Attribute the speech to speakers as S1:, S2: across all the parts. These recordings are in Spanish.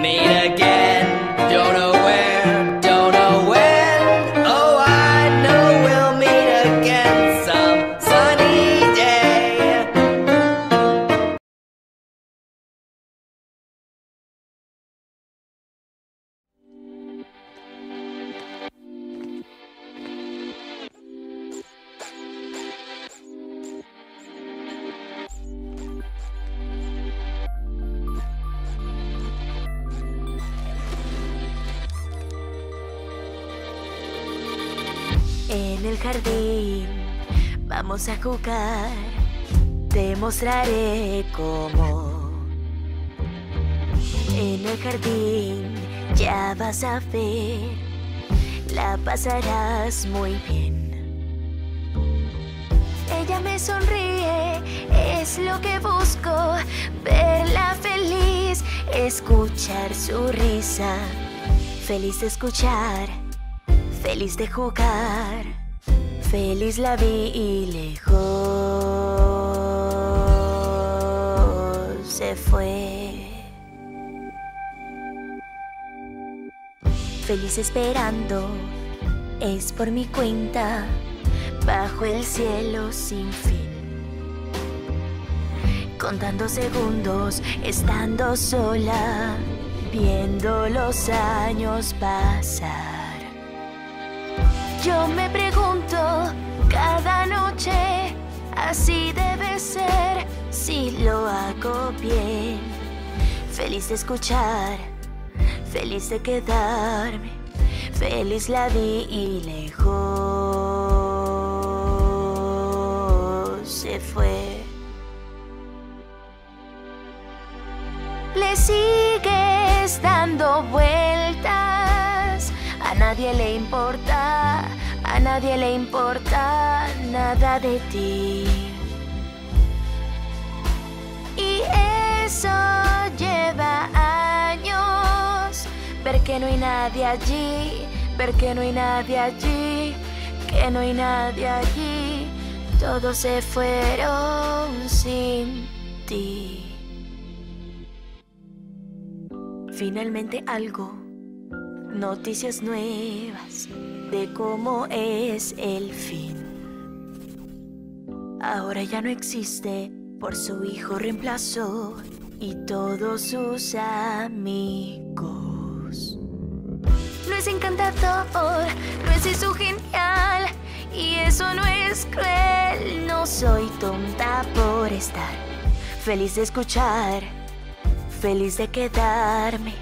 S1: made again.
S2: En el jardín. Vamos a jugar, te mostraré cómo. En el jardín ya vas a ver, la pasarás muy bien. Ella me sonríe, es lo que busco, verla feliz, escuchar su risa, feliz de escuchar feliz de jugar, feliz la vi y lejos se fue. Feliz esperando, es por mi cuenta, bajo el cielo sin fin. Contando segundos, estando sola, viendo los años pasar. Yo me pregunto cada noche, así debe ser si lo hago bien. Feliz de escuchar, feliz de quedarme, feliz la vi y lejos se fue. Le sigues dando vueltas, nadie le importa, a nadie le importa nada de ti. Y eso lleva años, ver que no hay nadie allí, ver que no hay nadie allí, que no hay nadie allí, todos se fueron sin ti. Finalmente algo, noticias nuevas de cómo es el fin. Ahora ya no existe, por su hijo reemplazó y todos sus amigos. No es encantador, no es eso genial y eso no es cruel. No soy tonta por estar feliz de escuchar, feliz de quedarme,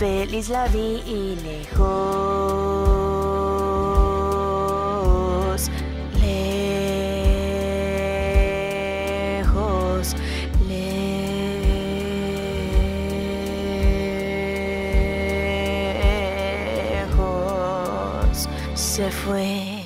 S2: feliz la vi y lejos, lejos, lejos se fue.